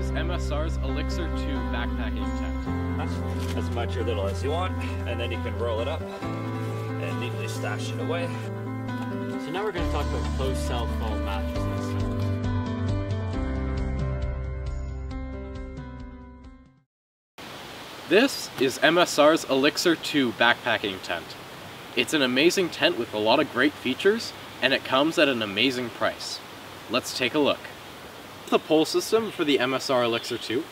is MSR's Elixir 2 backpacking tent. As much or little as you want, and then you can roll it up and neatly stash it away. So now we're going to talk about closed cell foam mattresses. This is MSR's Elixir 2 backpacking tent. It's an amazing tent with a lot of great features, and it comes at an amazing price. Let's take a look. The pole system for the MSR Elixir 2.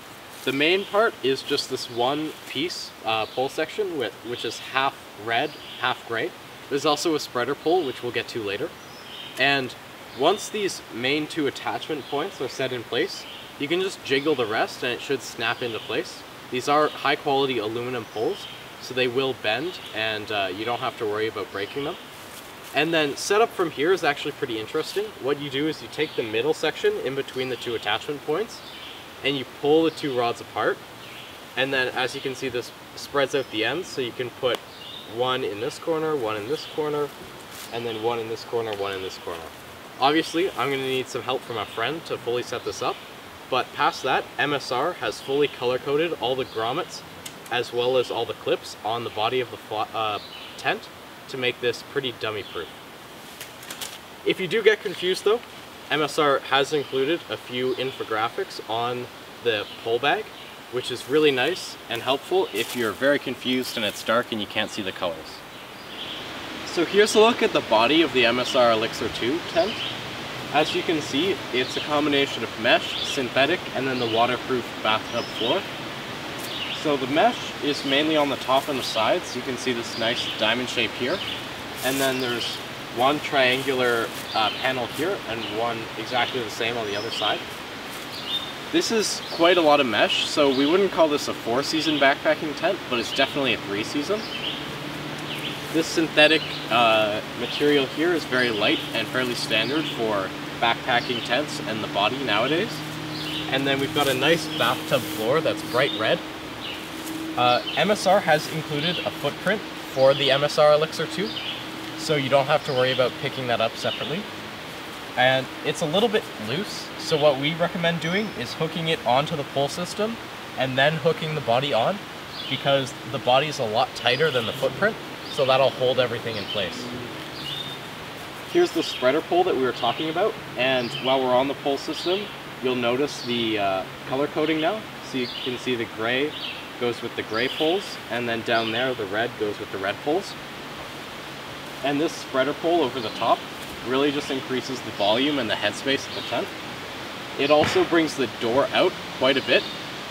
The main part is just this one piece uh, pole section, with, which is half red, half gray. There's also a spreader pole, which we'll get to later. And once these main two attachment points are set in place, you can just jiggle the rest and it should snap into place. These are high quality aluminum poles, so they will bend and uh, you don't have to worry about breaking them. And then setup from here is actually pretty interesting. What you do is you take the middle section in between the two attachment points and you pull the two rods apart. And then as you can see, this spreads out the ends, so you can put one in this corner, one in this corner, and then one in this corner, one in this corner. Obviously, I'm going to need some help from a friend to fully set this up, but past that, MSR has fully color-coded all the grommets as well as all the clips on the body of the uh, tent to make this pretty dummy-proof. If you do get confused though, MSR has included a few infographics on the pole bag, which is really nice and helpful if you're very confused and it's dark and you can't see the colors. So here's a look at the body of the MSR Elixir 2 tent. As you can see, it's a combination of mesh, synthetic, and then the waterproof bathtub floor. So the mesh is mainly on the top and the sides. You can see this nice diamond shape here. And then there's one triangular uh, panel here and one exactly the same on the other side. This is quite a lot of mesh, so we wouldn't call this a four season backpacking tent, but it's definitely a three season. This synthetic uh, material here is very light and fairly standard for backpacking tents and the body nowadays. And then we've got a nice bathtub floor that's bright red. Uh, MSR has included a footprint for the MSR Elixir 2, so you don't have to worry about picking that up separately. And it's a little bit loose, so what we recommend doing is hooking it onto the pole system and then hooking the body on because the body is a lot tighter than the footprint so that'll hold everything in place. Here's the spreader pole that we were talking about, and while we're on the pole system, you'll notice the uh, color coding now. So you can see the gray goes with the gray poles, and then down there the red goes with the red poles. And this spreader pole over the top really just increases the volume and the headspace of the tent. It also brings the door out quite a bit,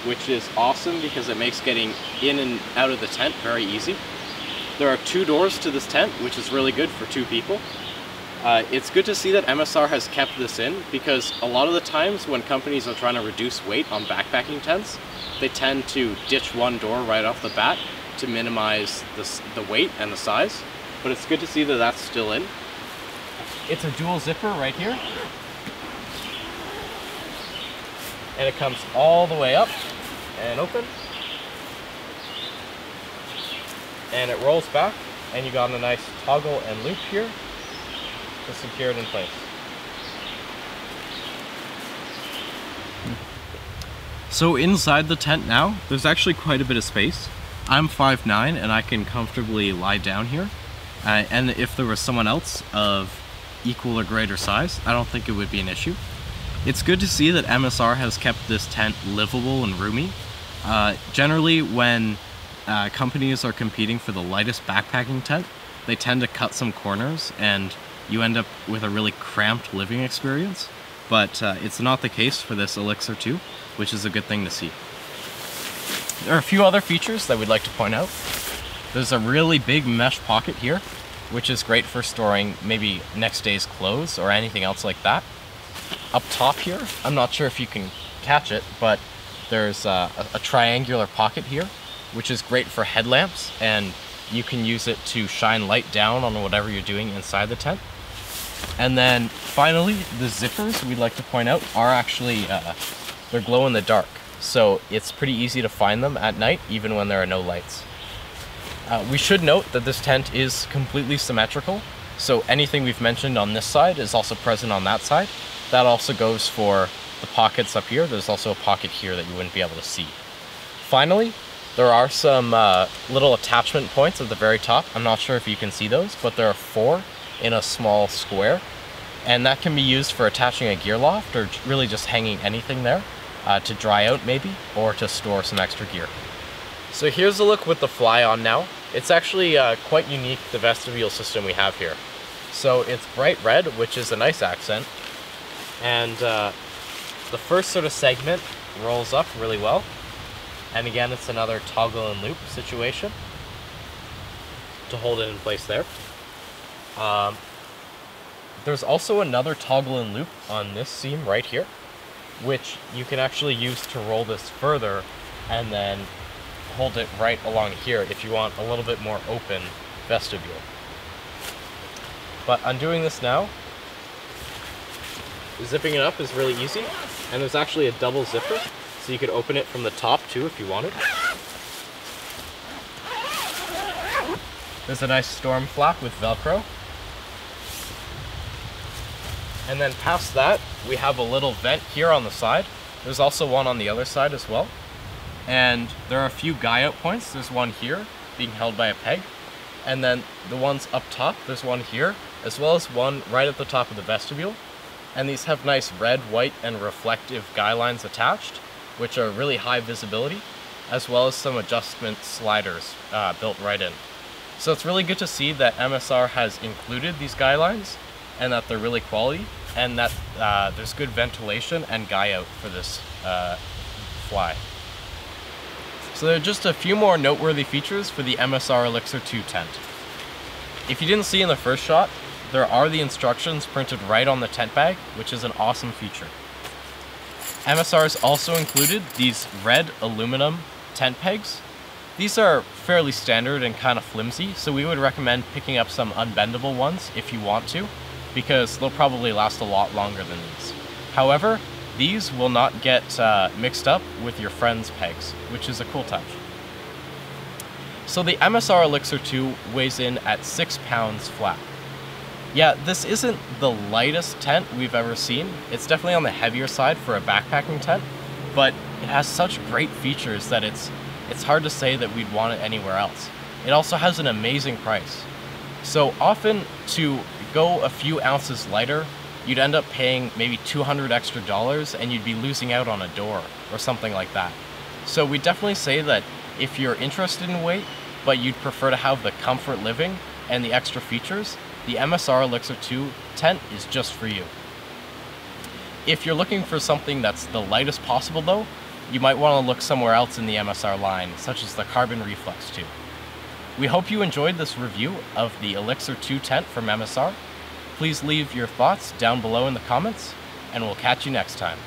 which is awesome because it makes getting in and out of the tent very easy. There are two doors to this tent, which is really good for two people. Uh, it's good to see that MSR has kept this in because a lot of the times when companies are trying to reduce weight on backpacking tents, they tend to ditch one door right off the bat to minimize the, the weight and the size. But it's good to see that that's still in. It's a dual zipper right here. And it comes all the way up and open. and it rolls back and you got a nice toggle and loop here to secure it in place. So inside the tent now, there's actually quite a bit of space. I'm 5'9", and I can comfortably lie down here. Uh, and if there was someone else of equal or greater size, I don't think it would be an issue. It's good to see that MSR has kept this tent livable and roomy. Uh, generally, when uh, companies are competing for the lightest backpacking tent, they tend to cut some corners and you end up with a really cramped living experience. But uh, it's not the case for this Elixir 2, which is a good thing to see. There are a few other features that we'd like to point out. There's a really big mesh pocket here, which is great for storing maybe next day's clothes or anything else like that. Up top here, I'm not sure if you can catch it, but there's a, a triangular pocket here which is great for headlamps and you can use it to shine light down on whatever you're doing inside the tent. And then finally, the zippers we'd like to point out are actually, uh, they're glow in the dark. So it's pretty easy to find them at night, even when there are no lights. Uh, we should note that this tent is completely symmetrical. So anything we've mentioned on this side is also present on that side. That also goes for the pockets up here, there's also a pocket here that you wouldn't be able to see. Finally, there are some uh, little attachment points at the very top. I'm not sure if you can see those, but there are four in a small square. And that can be used for attaching a gear loft or really just hanging anything there uh, to dry out maybe, or to store some extra gear. So here's a look with the fly on now. It's actually uh, quite unique, the vestibule system we have here. So it's bright red, which is a nice accent. And uh, the first sort of segment rolls up really well. And again, it's another toggle and loop situation to hold it in place there. Um, there's also another toggle and loop on this seam right here, which you can actually use to roll this further and then hold it right along here if you want a little bit more open vestibule. But undoing this now, zipping it up is really easy, and there's actually a double zipper so you could open it from the top too if you wanted. There's a nice storm flap with Velcro. And then past that, we have a little vent here on the side. There's also one on the other side as well. And there are a few guy out points. There's one here being held by a peg. And then the ones up top, there's one here, as well as one right at the top of the vestibule. And these have nice red, white, and reflective guy lines attached which are really high visibility, as well as some adjustment sliders uh, built right in. So it's really good to see that MSR has included these guy lines and that they're really quality and that uh, there's good ventilation and guy out for this uh, fly. So there are just a few more noteworthy features for the MSR Elixir 2 tent. If you didn't see in the first shot, there are the instructions printed right on the tent bag, which is an awesome feature. MSR's also included these red aluminum tent pegs. These are fairly standard and kind of flimsy, so we would recommend picking up some unbendable ones if you want to, because they'll probably last a lot longer than these. However, these will not get uh, mixed up with your friend's pegs, which is a cool touch. So the MSR Elixir 2 weighs in at 6 pounds flat. Yeah, this isn't the lightest tent we've ever seen. It's definitely on the heavier side for a backpacking tent, but it has such great features that it's it's hard to say that we'd want it anywhere else. It also has an amazing price. So often to go a few ounces lighter, you'd end up paying maybe 200 extra dollars and you'd be losing out on a door or something like that. So we definitely say that if you're interested in weight, but you'd prefer to have the comfort living and the extra features, the MSR Elixir 2 tent is just for you. If you're looking for something that's the lightest possible though, you might want to look somewhere else in the MSR line, such as the Carbon Reflex 2. We hope you enjoyed this review of the Elixir 2 tent from MSR. Please leave your thoughts down below in the comments, and we'll catch you next time.